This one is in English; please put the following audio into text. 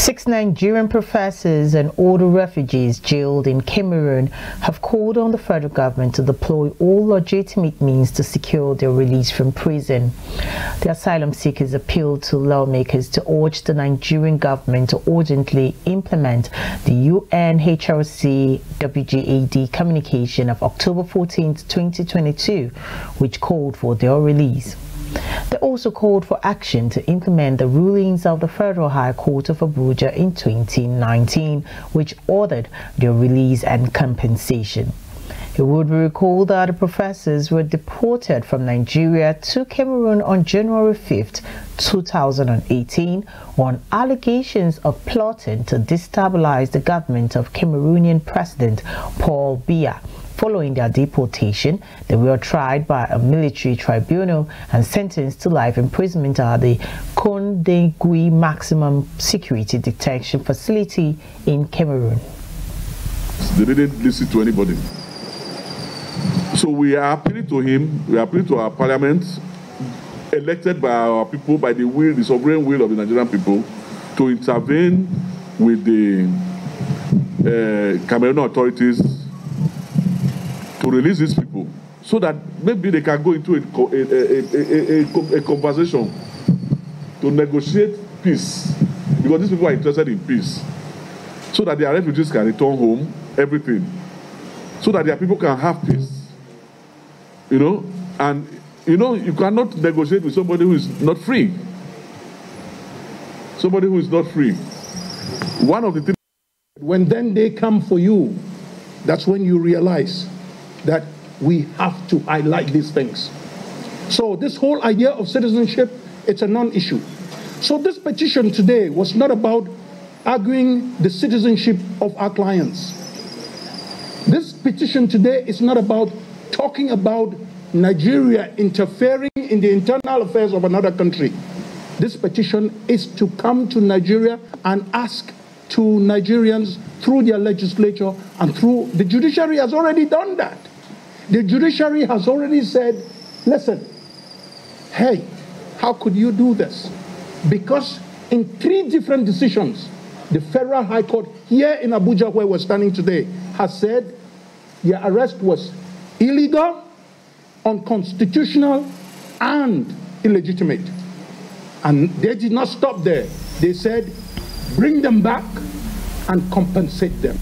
Six Nigerian professors and older refugees jailed in Cameroon have called on the federal government to deploy all legitimate means to secure their release from prison. The asylum seekers appealed to lawmakers to urge the Nigerian government to urgently implement the UNHRC WGAD communication of October 14, 2022, which called for their release. They also called for action to implement the rulings of the Federal High Court of Abuja in 2019, which ordered their release and compensation. It would be recalled that the professors were deported from Nigeria to Cameroon on January 5, 2018, on allegations of plotting to destabilize the government of Cameroonian President Paul Biya Following their deportation, they were tried by a military tribunal and sentenced to life imprisonment at the Kondengui Maximum Security Detention Facility in Cameroon. They didn't listen to anybody. So we are appealing to him, we are appealing to our parliament, elected by our people, by the will, the sovereign will of the Nigerian people, to intervene with the uh, Cameroon authorities to release these people so that maybe they can go into a, a, a, a, conversation to negotiate peace. Because these people are interested in peace. So that their refugees can return home everything. So that their people can have peace. You know? And you know you cannot negotiate with somebody who is not free. Somebody who is not free. One of the things when then they come for you that's when you realize that we have to highlight these things. So this whole idea of citizenship, it's a non-issue. So this petition today was not about arguing the citizenship of our clients. This petition today is not about talking about Nigeria interfering in the internal affairs of another country. This petition is to come to Nigeria and ask to Nigerians through their legislature and through the judiciary has already done that. The judiciary has already said, listen, hey, how could you do this? Because in three different decisions, the Federal High Court here in Abuja, where we're standing today, has said your arrest was illegal, unconstitutional, and illegitimate. And they did not stop there. They said, bring them back and compensate them.